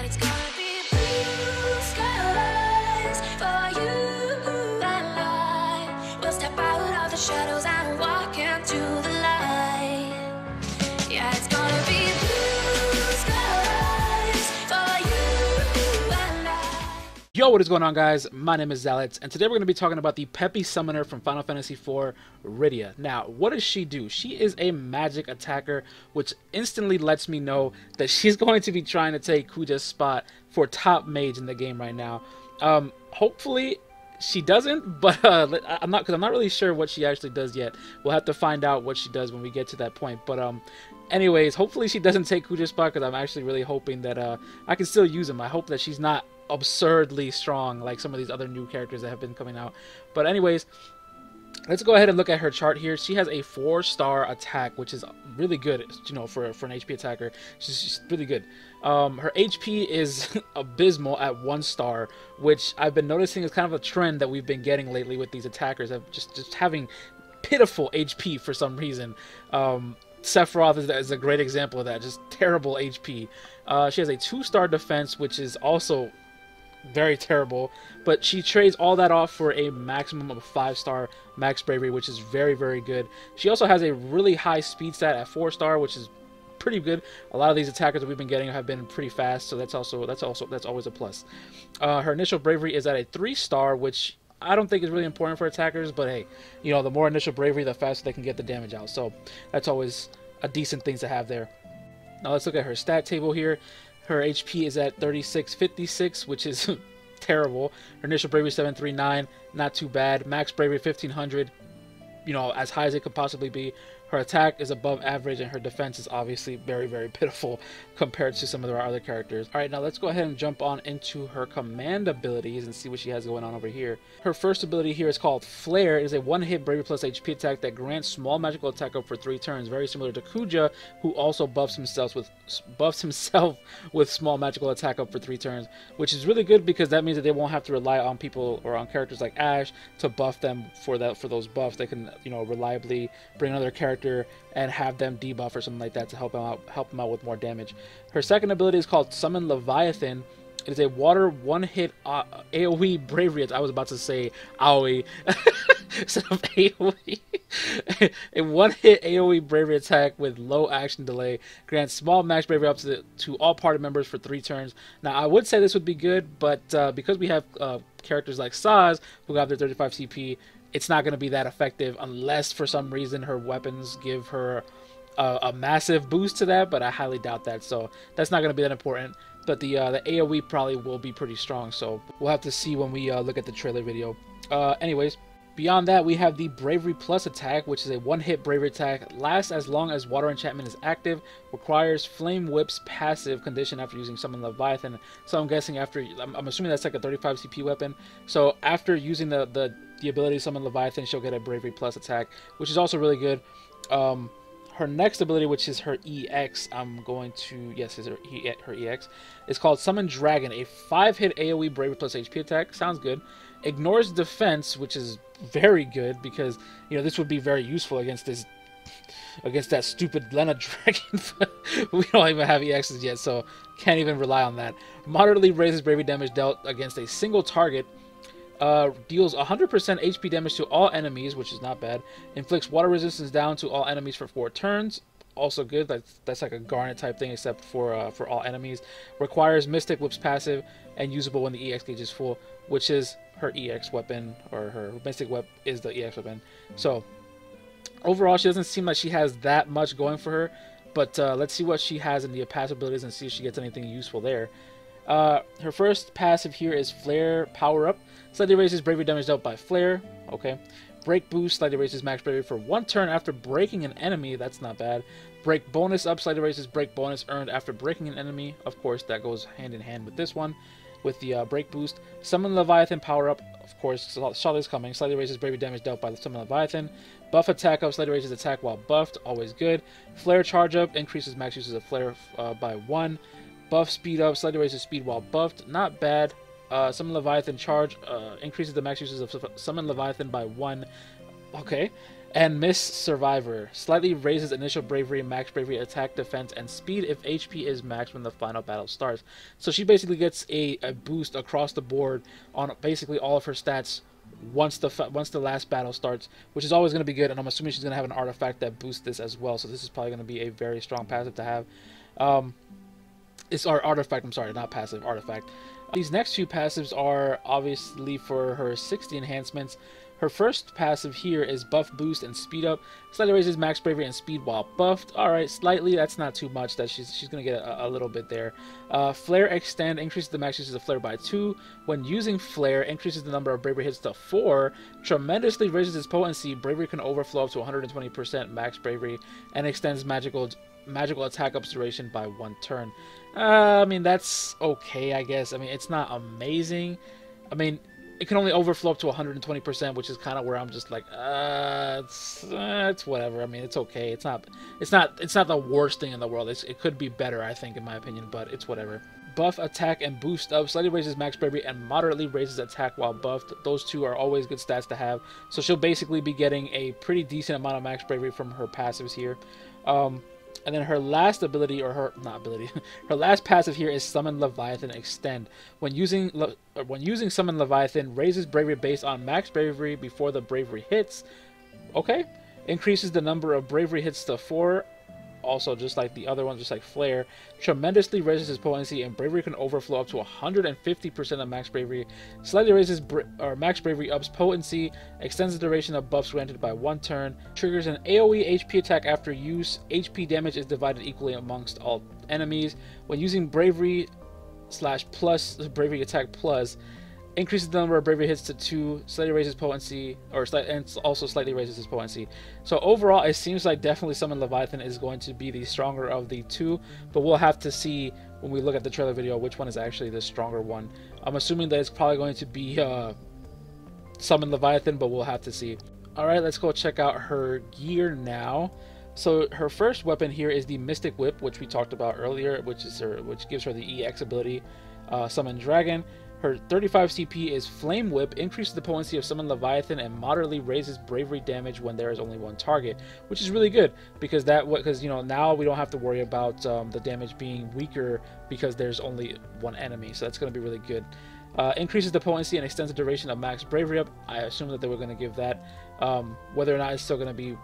but it's gonna what is going on, guys? My name is Zalits, and today we're going to be talking about the Peppy Summoner from Final Fantasy IV, Rydia. Now, what does she do? She is a magic attacker, which instantly lets me know that she's going to be trying to take Kuja's spot for top mage in the game right now. Um, hopefully, she doesn't, but uh, I'm not because I'm not really sure what she actually does yet. We'll have to find out what she does when we get to that point. But um, anyways, hopefully she doesn't take Kuja's spot because I'm actually really hoping that uh, I can still use him. I hope that she's not absurdly strong like some of these other new characters that have been coming out. But anyways, let's go ahead and look at her chart here. She has a four star attack, which is really good, you know, for for an HP attacker. She's, she's really good. Um, her HP is abysmal at one star, which I've been noticing is kind of a trend that we've been getting lately with these attackers of just just having pitiful HP for some reason. Um, Sephiroth is, is a great example of that, just terrible HP. Uh, she has a two star defense, which is also very terrible. But she trades all that off for a maximum of five star max bravery, which is very very good. She also has a really high speed stat at four star, which is pretty good. A lot of these attackers that we've been getting have been pretty fast, so that's also that's also that's always a plus. Uh, her initial bravery is at a three star, which I don't think is really important for attackers, but hey, you know the more initial bravery, the faster they can get the damage out. So that's always a decent thing to have there. Now let's look at her stat table here. Her HP is at 3656, which is terrible. Her initial bravery 739, not too bad. Max bravery 1500, you know, as high as it could possibly be. Her attack is above average, and her defense is obviously very, very pitiful compared to some of our other characters. All right, now let's go ahead and jump on into her command abilities and see what she has going on over here. Her first ability here is called Flare. It is a one-hit bravery plus HP attack that grants small magical attack up for three turns, very similar to Kuja, who also buffs himself with buffs himself with small magical attack up for three turns, which is really good because that means that they won't have to rely on people or on characters like Ashe to buff them for that for those buffs. They can you know reliably bring another character and have them debuff or something like that to help them out help them out with more damage. Her second ability is called Summon Leviathan. It is a water one-hit uh, AOE bravery. I was about to say AOE instead of AOE. a one-hit AOE bravery attack with low action delay grants small max bravery up to the, to all party members for three turns. Now, I would say this would be good, but uh, because we have uh, characters like Sazh who have their 35 CP, it's not going to be that effective unless for some reason her weapons give her a, a massive boost to that. But I highly doubt that, so that's not going to be that important. But the uh, the AOE probably will be pretty strong, so we'll have to see when we uh, look at the trailer video. Uh, anyways, Beyond that, we have the Bravery Plus attack, which is a one-hit bravery attack, lasts as long as Water Enchantment is active, requires Flame Whip's passive condition after using Summon Leviathan. So I'm guessing after, I'm, I'm assuming that's like a 35 CP weapon. So after using the, the, the ability to Summon Leviathan, she'll get a Bravery Plus attack, which is also really good. Um, her next ability, which is her EX, I'm going to yes, is her, her EX, is called Summon Dragon, a five-hit AOE Bravery plus HP attack. Sounds good. Ignores defense, which is very good because you know this would be very useful against this against that stupid Lenna Dragon. we don't even have EXs yet, so can't even rely on that. Moderately raises bravery damage dealt against a single target. Uh, deals 100% HP damage to all enemies, which is not bad. Inflicts water resistance down to all enemies for four turns. Also good. That's that's like a Garnet type thing, except for uh, for all enemies. Requires Mystic Whip's passive and usable when the EX gauge is full, which is her EX weapon or her Mystic Whip is the EX weapon. So overall, she doesn't seem like she has that much going for her. But uh, let's see what she has in the passive abilities and see if she gets anything useful there. Uh, her first passive here is Flare Power Up. Slightly raises bravery damage dealt by Flare. Okay. Break Boost slightly raises max bravery for one turn after breaking an enemy. That's not bad. Break Bonus Up slightly raises break bonus earned after breaking an enemy. Of course, that goes hand in hand with this one. With the uh, Break Boost. Summon Leviathan Power Up. Of course, Charlotte is coming. Slightly raises bravery damage dealt by the Summon Leviathan. Buff Attack Up slightly raises attack while buffed. Always good. Flare Charge Up increases max uses of Flare uh, by one. Buff speed up, slightly raises speed while buffed. Not bad. Uh, Summon Leviathan charge uh, increases the max uses of Summon Leviathan by one. Okay. And Mist Survivor slightly raises initial bravery, max bravery, attack, defense, and speed if HP is max when the final battle starts. So she basically gets a, a boost across the board on basically all of her stats once the once the last battle starts, which is always going to be good. And I'm assuming she's going to have an artifact that boosts this as well. So this is probably going to be a very strong passive to have. Um, it's our artifact. I'm sorry, not passive artifact. These next few passives are obviously for her 60 enhancements. Her first passive here is buff boost and speed up. Slightly raises max bravery and speed while buffed. Alright, slightly, that's not too much. That she's she's gonna get a, a little bit there. Uh, flare extend increases the max uses of flare by two. When using flare, increases the number of bravery hits to four. Tremendously raises its potency. Bravery can overflow up to 120% max bravery and extends magical magical attack ups duration by one turn. Uh, I mean that's okay, I guess. I mean it's not amazing. I mean it can only overflow up to 120%, which is kind of where I'm just like, uh, it's, uh, it's whatever. I mean, it's okay. It's not, it's not, it's not the worst thing in the world. It's, it could be better, I think, in my opinion, but it's whatever. Buff attack and boost up slightly raises max bravery and moderately raises attack while buffed. Those two are always good stats to have. So she'll basically be getting a pretty decent amount of max bravery from her passives here. Um, and then her last ability, or her not ability, her last passive here is Summon Leviathan Extend. When using Le, uh, when using Summon Leviathan, raises bravery based on max bravery before the bravery hits. Okay, increases the number of bravery hits to four also just like the other ones, just like Flare, tremendously raises his potency and bravery can overflow up to 150% of max bravery. Slightly raises bra or max bravery ups potency, extends the duration of buffs granted by one turn, triggers an AoE HP attack after use. HP damage is divided equally amongst all enemies. When using bravery slash plus bravery attack plus increases the number of bravery hits to two, slightly raises potency, or slight, and also slightly raises his potency. So overall, it seems like definitely Summon Leviathan is going to be the stronger of the two, but we'll have to see when we look at the trailer video which one is actually the stronger one. I'm assuming that it's probably going to be uh, Summon Leviathan, but we'll have to see. Alright, let's go check out her gear now. So her first weapon here is the Mystic Whip, which we talked about earlier, which is her, which gives her the EX ability, uh, Summon Dragon. Her 35 CP is Flame Whip, increases the potency of Summon Leviathan, and moderately raises bravery damage when there is only one target, which is really good because that because you know now we don't have to worry about um, the damage being weaker because there's only one enemy, so that's going to be really good. Uh, increases the potency and extends the duration of max bravery up. I assume that they were going to give that. Um, whether or not it's still going to be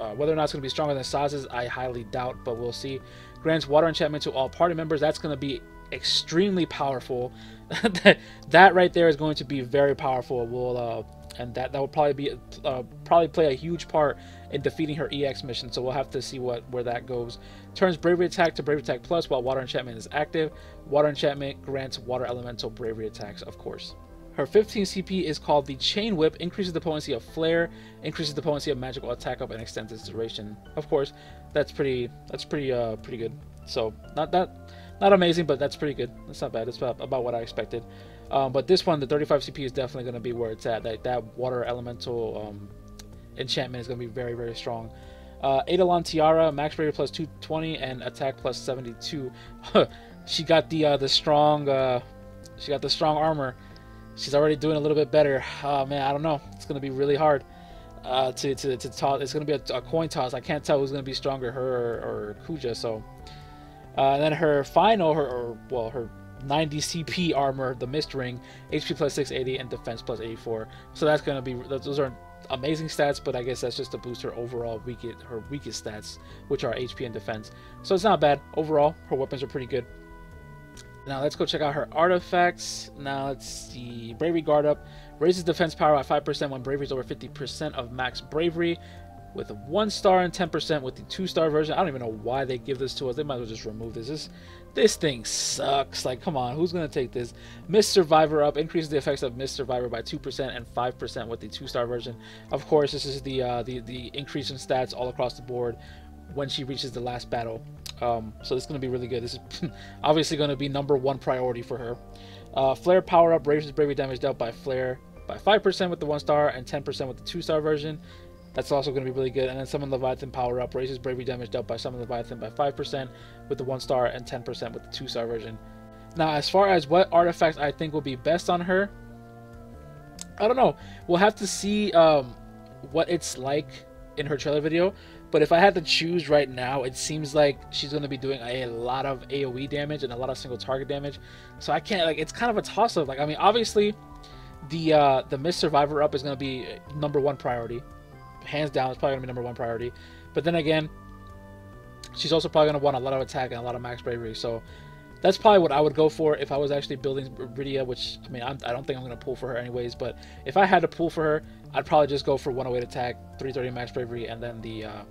uh, whether or not it's going to be stronger than Sazh's, I highly doubt, but we'll see. Grants water enchantment to all party members. That's going to be extremely powerful. that right there is going to be very powerful. We'll uh, and that that will probably be uh, probably play a huge part in defeating her EX mission. So we'll have to see what where that goes. Turns bravery attack to bravery attack plus while water enchantment is active. Water enchantment grants water elemental bravery attacks, of course. Her 15 CP is called the Chain Whip, increases the potency of Flare, increases the potency of magical attack up, and extends its duration. Of course, that's pretty that's pretty uh pretty good. So not that not amazing, but that's pretty good. That's not bad. It's about, about what I expected. Um, but this one, the 35 CP is definitely going to be where it's at. That, that water elemental um, enchantment is going to be very, very strong. Uh, Tiara, max bravery plus 220 and attack plus 72. she got the uh, the strong uh, she got the strong armor. She's already doing a little bit better. Oh man, I don't know. It's going to be really hard. Uh, to, to, to toss. It's going to be a, a, coin toss. I can't tell who's going to be stronger, her or, or Kuja. So uh, and then her final, her or, well, her 90 CP armor, the Mist Ring, HP plus 680 and defense plus 84. So that's gonna be those are amazing stats, but I guess that's just to boost her overall weakest her weakest stats, which are HP and defense. So it's not bad overall. Her weapons are pretty good. Now let's go check out her artifacts. Now let's see. Bravery Guard up. Raises defense power by 5% when bravery is over 50% of max bravery with one star and 10% with the two star version. I don't even know why they give this to us. They might as well just remove this. This, this thing sucks. Like, come on, who's going to take this? Mist Survivor up increases the effects of Mist Survivor by 2% and 5% with the two star version. Of course, this is the, uh, the, the increase in stats all across the board when she reaches the last battle. Um, so is going to be really good. This is obviously going to be number one priority for her. Uh, Flare power up raises bravery damage dealt by Flare by 5% with the one star and 10% with the two star version. That's also going to be really good. And then Summon Leviathan Power Up raises bravery damage dealt by Summon Leviathan by 5% with the 1 star and 10% with the 2 star version. Now, as far as what artifacts I think will be best on her, I don't know. We'll have to see um, what it's like in her trailer video. But if I had to choose right now, it seems like she's going to be doing a lot of AOE damage and a lot of single target damage. So I can't like it's kind of a toss up. Like I mean, obviously, the uh, the Mist Survivor up is going to be number one priority, hands down. It's probably to be number one priority. But then again, she's also probably to want a lot of attack and a lot of max bravery. So that's probably what I would go for if I was actually building Rydia, which I mean I'm, I do not think I'm to pull for her anyways. But if I had to pull for her, I'd probably just go for 108 attack, 330 max bravery, and then the uh,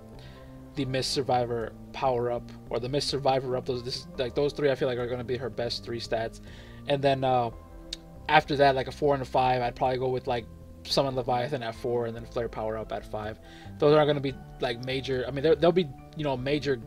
the Mist Survivor power up or the Mist Survivor up. Those this, like those three I feel like are to be her best three stats. And then uh, after that, like a four and a five, I'd probably go with like Summon Leviathan at four and then Flare power up at five. Those aren't going to be like major. I mean, they'll be you know major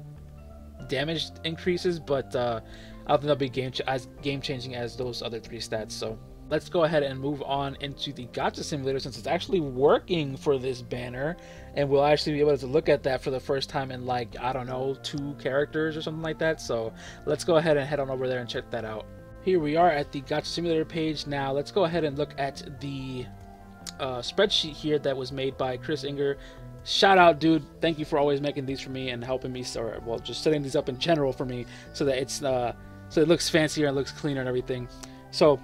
damage increases, but uh, I don't think they'll be game as game changing as those other three stats. So let's go ahead and move on into the Gacha Simulator since it's actually working for this banner and we'll actually be able to look at that for the first time in like I don't know two characters or something like that so let's go ahead and head on over there and check that out here we are at the Gacha Simulator page now let's go ahead and look at the uh, spreadsheet here that was made by Chris Inger. Shout out dude. Thank you for always making these for me and helping me or well just setting these up in general for me so that it's uh so it looks fancier and looks cleaner and everything. So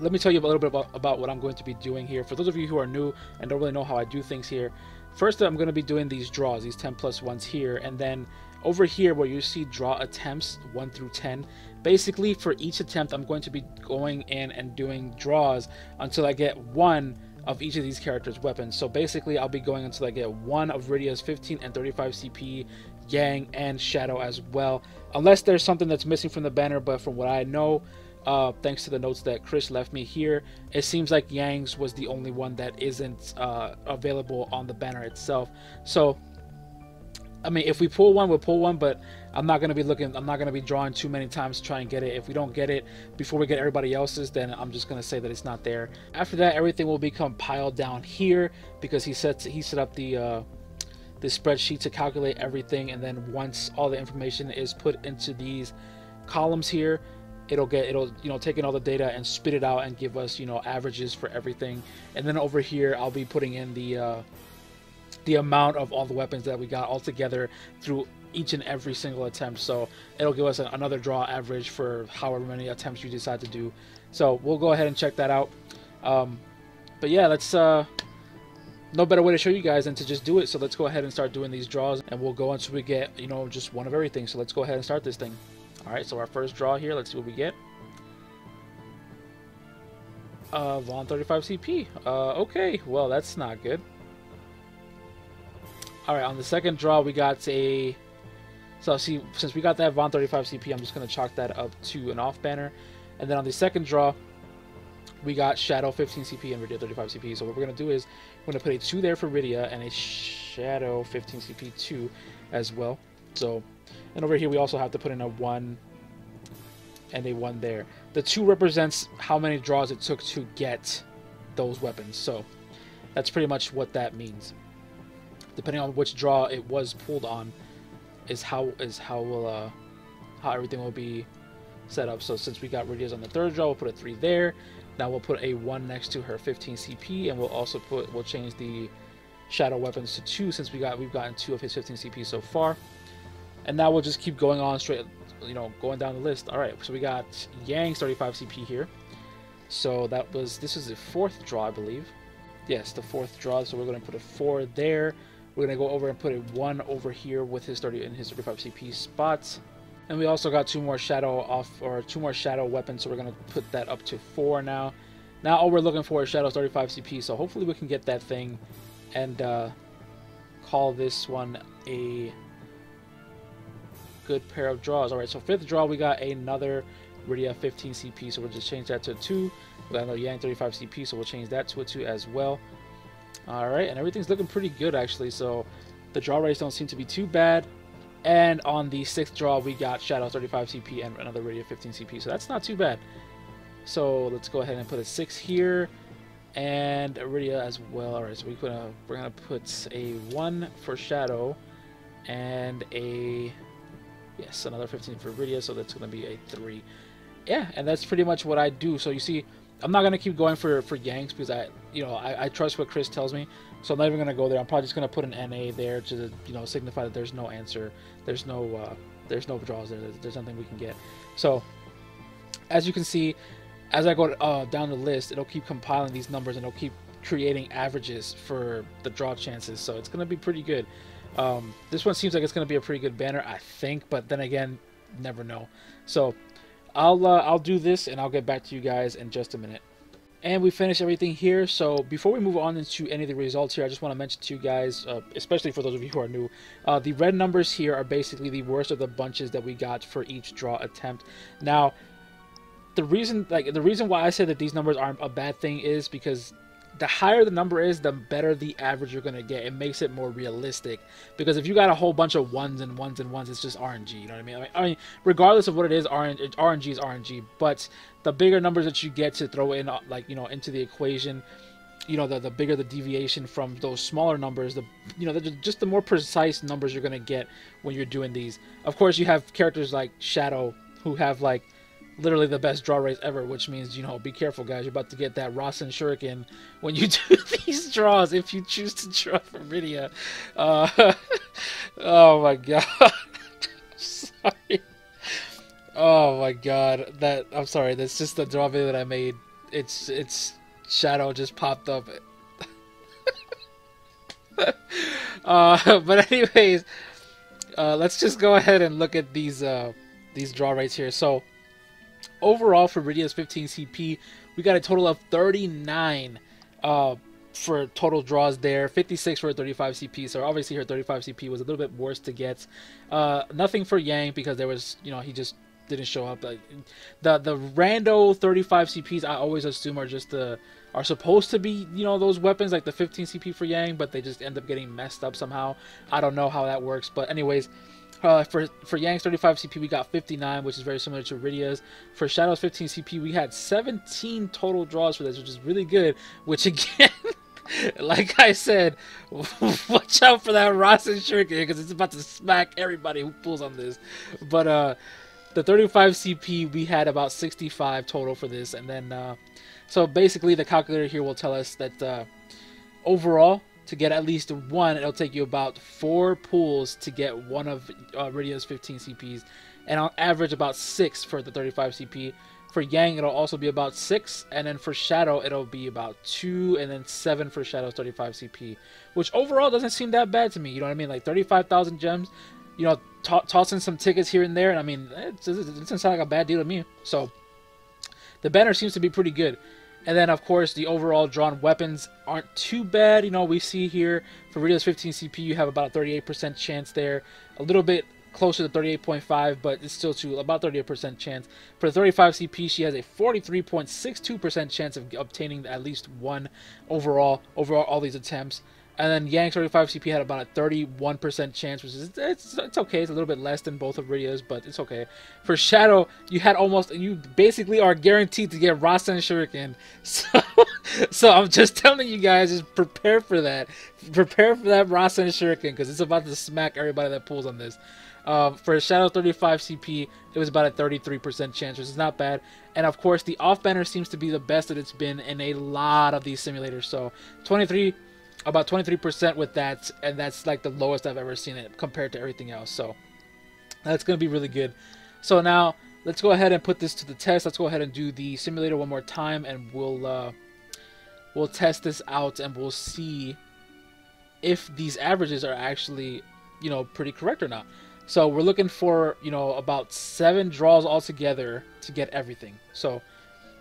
let me tell you a little bit about, about what I'm going to be doing here. For those of you who are new and don't really know how I do things here, first I'm going to be doing these draws, these 10 plus ones here, and then over here where you see draw attempts 1 through 10, basically for each attempt I'm going to be going in and doing draws until I get one of each of these characters' weapons. So basically I'll be going until I get one of Rydia's 15 and 35 CP, Yang, and Shadow as well. Unless there's something that's missing from the banner, but from what I know, uh, thanks to the notes that Chris left me here, it seems like Yang's was the only one that isn't uh, available on the banner itself. So, I mean, if we pull one, we'll pull one, but I'm not going to be looking, I'm not going to be drawing too many times to try and get it. If we don't get it before we get everybody else's, then I'm just to say that it's not there. After that, everything will become piled down here because he set, he set up the, uh, the spreadsheet to calculate everything. And then once all the information is put into these columns here, it'll get it'll you know take in all the data and spit it out and give us you know averages for everything and then over here I'll be putting in the uh, the amount of all the weapons that we got all together through each and every single attempt so it'll give us another draw average for however many attempts you decide to do so we'll go ahead and check that out um, but yeah let's uh, no better way to show you guys than to just do it so let's go ahead and start doing these draws and we'll go until we get you know just one of everything so let's go ahead and start this thing Alright, so our first draw here, let's see what we get. Uh, Vaughn 35 CP. Uh, okay, well, that's not good. Alright, on the second draw, we got a... So, see, since we got that Von 35 CP, I'm just going to chalk that up to an off banner. And then on the second draw, we got Shadow 15 CP and Rydia 35 CP. So what we're going to do is we're going to put a 2 there for Rydia and a Shadow 15 CP 2 as well. So and over here we also have to put in a 1 and a 1 there. The 2 represents how many draws it took to get those weapons. So that's pretty much what that means. Depending on which draw it was pulled on is how is how will uh how everything will be set up. So since we got Rydia's on the third draw, we'll put a 3 there. Now we'll put a 1 next to her 15 CP and we'll also put we'll change the shadow weapons to 2 since we got we've gotten 2 of his 15 CP so far. And now we'll just keep going on straight, you know, going down the list. All right, so we got Yang's 35 CP here. So that was, this is the fourth draw, I believe. Yes, the fourth draw. So we're going to put a 4 there. We're going to go over and put a 1 over here with his 30 in his 35 CP spots. And we also got two more shadow off, or two more shadow weapons, so we're going to put that up to 4 now. Now all we're looking for is Shadow 35 CP, so hopefully we can get that thing and uh, call this one a good pair of draws. Alright, so fifth draw, we got another Rydia 15 CP, so we'll just change that to a 2. We got another Yang 35 CP, so we'll change that to a 2 as well. Alright, and everything's looking pretty good actually, so the draw rates don't seem to be too bad. And on the sixth draw, we got Shadow 35 CP and another Rydia 15 CP, so that's not too bad. So let's go ahead and put a 6 here and Rydia as well. Alright, so we put a, we're going to put a 1 for Shadow and a Yes, another 15 for Rydia, so that's going to be a 3. Yeah, and that's pretty much what I do. So you see, I'm not gonna keep going for for Yanks because I, you know, I, I trust what Chris tells me, so I'm not even gonna go there. I'm probably just gonna put an NA there to you know signify that there's no answer, there's no uh, there's no draws there, there's, there's nothing we can get. So as you can see, as I go uh, down the list, it'll keep compiling these numbers and it'll keep creating averages for the draw chances. So it's gonna be pretty good. Um, this one seems like it's gonna be a pretty good banner, I think, but then again, never know. So I'll uh, I'll do this and I'll get back to you guys in just a minute. And we finished everything here. So before we move on into any of the results here, I just want to mention to you guys, uh, especially for those of you who are new, uh, the red numbers here are basically the worst of the bunches that we got for each draw attempt. Now, the reason like the reason why I say that these numbers aren't a bad thing is because the higher the number is, the better the average you're gonna get. It makes it more realistic because if you got a whole bunch of ones and ones and ones, it's just RNG. You know what I mean? I mean, regardless of what it is, RNG, RNG is RNG. But the bigger numbers that you get to throw in, uh, like you know, into the equation, you know, the the bigger the deviation from those smaller numbers, the you know, the, just the more precise numbers you're gonna get when you're doing these. Of course, you have characters like Shadow who have like literally the best draw rates ever, which means, you know, be careful, guys. You're about to get that Rasen Shuriken when you do these draws, if you choose to draw for Rydia. Uh, oh my god. sorry. Oh my god. That I'm sorry, that's just the draw video that I made. It's it's shadow just popped up. uh, but anyways, uh, let's just go ahead and look at these uh, these draw rates here. So overall for Rydia's 15 CP, we got a total of 39 uh, for total draws there, 56 for 35 CP. So obviously her 35 CP was a little bit worse to get. Uh, nothing for Yang because there was, you know, he just didn't show up. The the rando 35 CPs, I always assume are just the are supposed to be, you know, those weapons like the 15 CP for Yang, but they just end up getting messed up somehow. I don't know how that works, but anyways, uh, for for Yang's 35 CP, we got 59, which is very similar to Rydia's. For Shadow's 15 CP, we had 17 total draws for this, which is really good. Which again, like I said, watch out for that Rasen Shuriken because it's about to smack everybody who pulls on this. But uh, the 35 CP, we had about 65 total for this, and then uh, so basically the calculator here will tell us that uh, overall to get at least one, it'll take you about four pulls to get one of uh, 15 CPs, and on average about six for the 35 CP. For Yang, it'll also be about six, and then for Shadow, it'll be about two, and then seven for Shadow's 35 CP, which overall doesn't seem that bad to me. You know what I mean? Like 35,000 gems, you know, tossing some tickets here and there, and I mean, it doesn't sound like a bad deal to me. So the banner seems to be pretty good. And then, of course, the overall drawn weapons aren't too bad. You know, we see here for Rydia's 15 CP, you have about a 38% chance there. A little bit closer to 38.5, but it's still to about 38% chance. For 35 CP, she has a 43.62% chance of obtaining at least one overall, overall all these attempts. And then Yang's 35 CP had about a 31% chance, which is it's, it's okay. It's a little bit less than both of Rydia's, but it's okay. For Shadow, you had almost you basically are guaranteed to get Rasen Shuriken. So, so I'm just telling you guys, just prepare for that. Prepare for that Rasen Shuriken because it's about to smack everybody that pulls on this. Um, for Shadow 35 CP, it was about a 33% chance, which is not bad. And of course, the off banner seems to be the best that it's been in a lot of these simulators. So 23 about 23% with that, and that's like the lowest I've ever seen it compared to everything else. So that's going to be really good. So now let's go ahead and put this to the test. Let's go ahead and do the simulator one more time, and we'll uh, we'll test this out, and we'll see if these averages are actually you know pretty correct or not. So we're looking for you know about seven draws altogether to get everything. So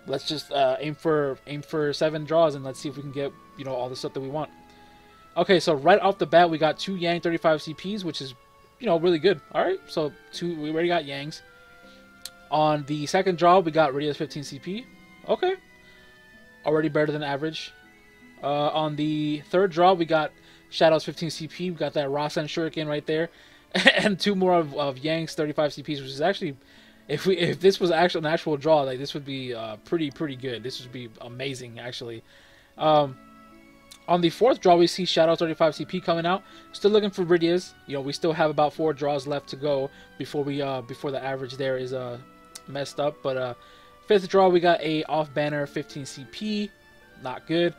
let's just uh, aim for aim for seven draws, and let's see if we can get you know all the stuff that we want. Okay, so right off the bat, we got two Yang 35 CPs, which is, you know, really good. All right, so two, we already got Yangs. On the second draw, we got Rydia's 15 CP. Okay, already better than average. Uh, on the third draw, we got Shadow's 15 CP. We got that Rasen Shuriken right there, and two more of, of Yang's 35 CPs, which is actually, if we if this was actual an actual draw, like this would be uh, pretty pretty good. This would be amazing actually. Um, on the fourth draw, we see Shadow 35 CP coming out. Still looking for Rydia's. You know, we still have about four draws left to go before we uh before the average there is uh messed up. But uh Fifth draw, we got a off banner 15 CP, not good.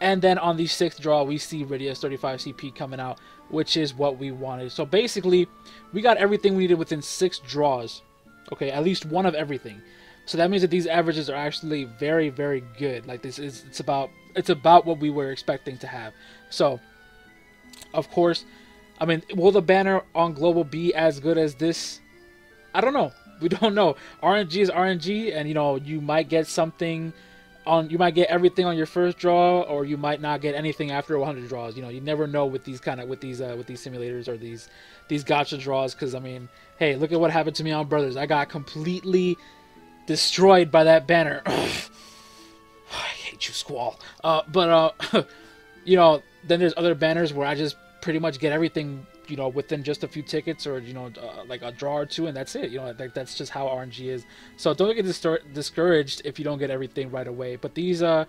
And then on the sixth draw, we see Rydia's 35 CP coming out, which is what we wanted. So basically, we got everything we needed within six draws. Okay, at least one of everything. So that means that these averages are actually very, very good. Like this is, it's about, it's about what we were expecting to have. So, of course, I mean, will the banner on global be as good as this? I don't know. We don't know. RNG is RNG, and you know you might get something on. You might get everything on your first draw, or you might not get anything after 100 draws. You know, you never know with these kind of with these uh, with these simulators or these these gacha draws. Because I mean, hey, look at what happened to me on Brothers. I got completely destroyed by that banner. I hate you, Squall. Uh, but uh, you know, then there's other banners where I just pretty much get everything you know within just a few tickets or you know uh, like a draw or two and that's it you know like that's just how rng is so don't get discouraged if you don't get everything right away but these uh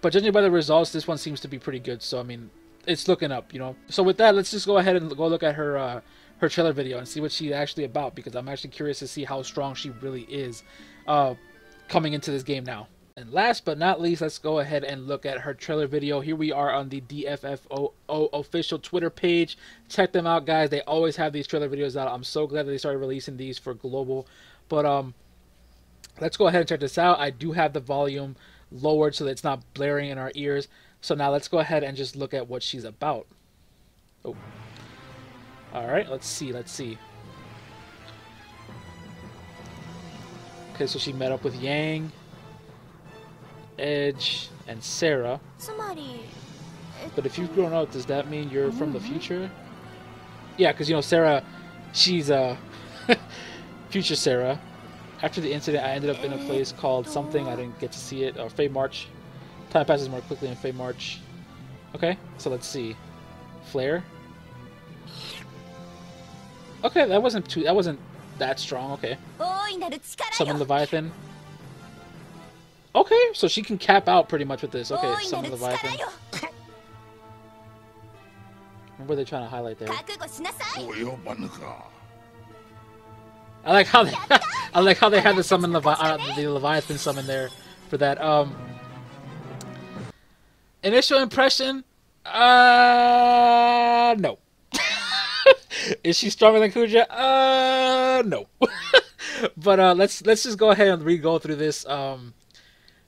but judging by the results this one seems to be pretty good so i mean it's looking up you know so with that let's just go ahead and go look at her uh her trailer video and see what she's actually about because i'm actually curious to see how strong she really is uh coming into this game now and last but not least, let's go ahead and look at her trailer video. Here we are on the DFFOO official Twitter page. Check them out, guys. They always have these trailer videos out. I'm so glad that they started releasing these for global. But um, let's go ahead and check this out. I do have the volume lowered so that it's not blaring in our ears. So now let's go ahead and just look at what she's about. Oh. All right, let's see. Let's see. Okay, so she met up with Yang. Edge, and Sarah. But if you've grown up, does that mean you're from the future? Yeah, because you know Sarah, she's uh, future Sarah. After the incident, I ended up in a place called something. I didn't get to see it. Or Feymarch. Time passes more quickly in Feymarch. Okay, so let's see. Flare. Okay, that wasn't too. That wasn't that strong. Okay. Summon Leviathan. Okay, so she can cap out pretty much with this. Okay, summon Leviathan. What were they trying to highlight there? I like how they, I like how they had the summon Levi uh, the Leviathan summon there for that. Um, initial impression, uh, no. Is she stronger than Kuja? Uh, no. but uh, let's let's just go ahead and re-go through this. Um,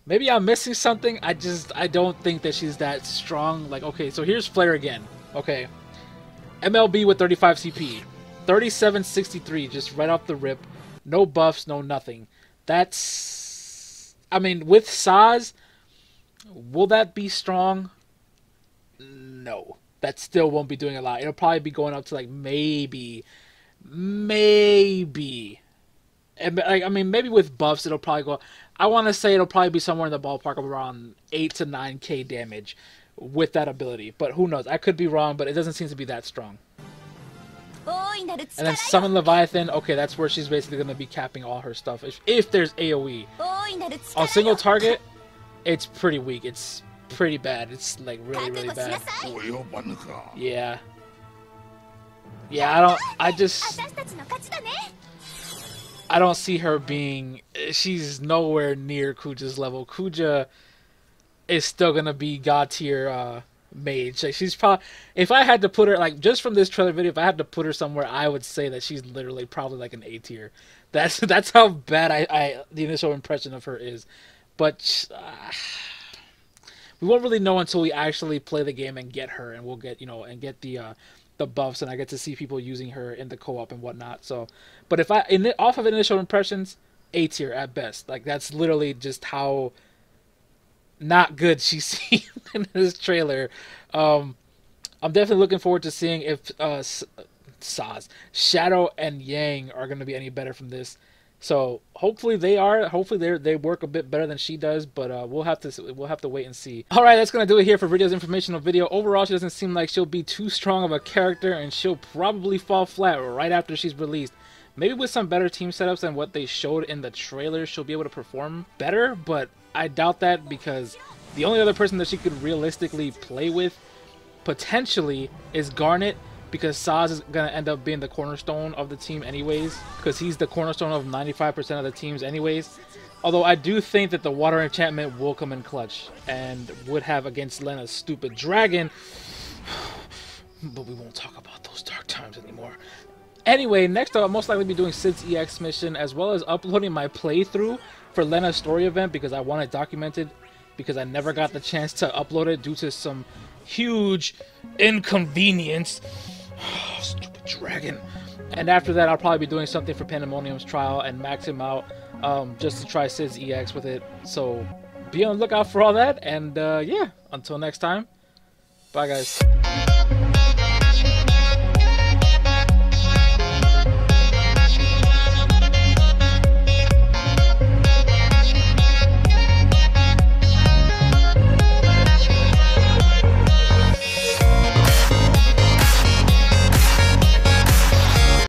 maybe I'm missing something. I just I don't think that she's that strong. Like okay, so here's Flare again. Okay, MLB with 35 CP, 3763 just right off the rip. No buffs, no nothing. That's I mean with Sazh, will that be strong? No, that still won't be doing a lot. It'll probably be going up to like maybe, maybe and like I mean, maybe with buffs, it'll probably go. I want to say it'll probably be somewhere in the ballpark of around eight to nine k damage with that ability. But who knows? I could be wrong, but it doesn't seem to be that strong. And then summon Leviathan. Okay, that's where she's basically going to be capping all her stuff. If, if there's AOE on single target, it's pretty weak. It's pretty bad. It's like really really bad. Yeah. Yeah, I don't. I just. I don't see her being. She's nowhere near Kuja's level. Kuja is still gonna be god tier uh, mage. Like she's probably. If I had to put her like just from this trailer video, if I had to put her somewhere, I would say that she's literally probably like an A tier. That's that's how bad I, I the initial impression of her is. But uh, we won't really know until we actually play the game and get her, and we'll get you know and get the uh, the buffs, and I get to see people using her in the co-op and whatnot. So, but if I in the, off of initial impressions, A tier at best. Like that's literally just how not good she seems in this trailer. Um, I'm definitely looking forward to seeing if uh, Sazh, Shadow, and Yang are going to be any better from this. So hopefully they are. Hopefully they they work a bit better than she does. But uh, we'll have to we'll have to wait and see. All right, that's gonna do it here for Rydia's informational video. Overall, she doesn't seem like she'll be too strong of a character, and she'll probably fall flat right after she's released. Maybe with some better team setups than what they showed in the trailer, she'll be able to perform better. But I doubt that because the only other person that she could realistically play with potentially is Garnet because Sazh is going to end up being the cornerstone of the team anyways because he's the cornerstone of 95% of the teams anyways Although I do think that the water enchantment will come in clutch and would have against Lenna's stupid dragon. But we won't talk about those dark times anymore. Anyway, next up, I'll most likely be doing Cid's EX mission as well as uploading my playthrough for Lenna's story event because I want it documented because I never got the chance to upload it due to some huge inconvenience. Dragon. And after that, I'll probably be doing something for Pandemonium's trial and max him out um, just to try Cid's EX with it. So be on the lookout for all that. And uh, yeah, until next time, bye guys.